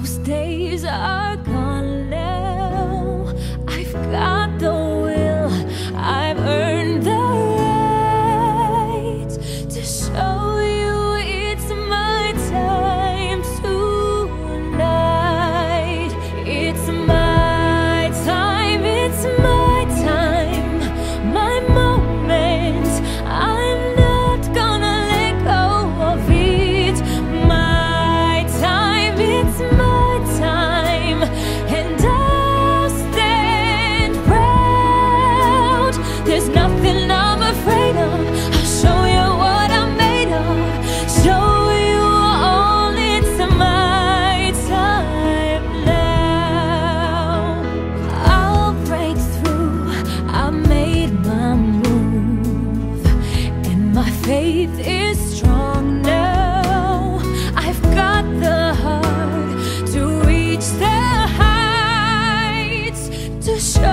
Those days are is strong now. I've got the heart to reach the heights to show.